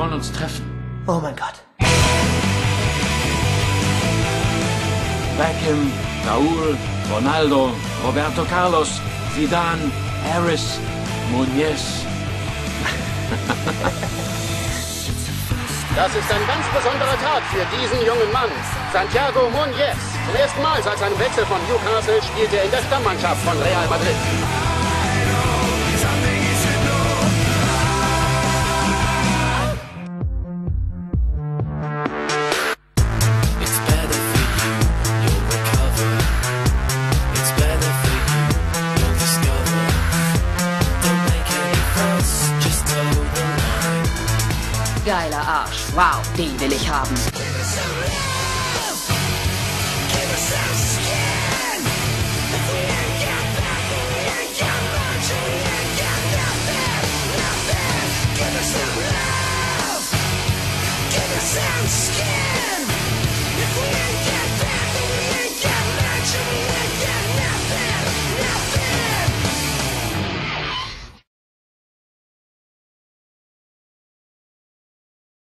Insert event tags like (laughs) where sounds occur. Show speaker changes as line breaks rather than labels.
uns treffen.
Oh mein Gott.
Beckham, Raúl, Ronaldo, Roberto Carlos, Zidane, Harris, Muniz. (laughs)
Das ist ein ganz besonderer Tag für diesen jungen Mann, Santiago Muniz. Zum ersten Mal seit seinem Wechsel von Newcastle spielt er in der Stammmannschaft von Real Madrid.
Geiler Arsch. Wow, den will ich haben.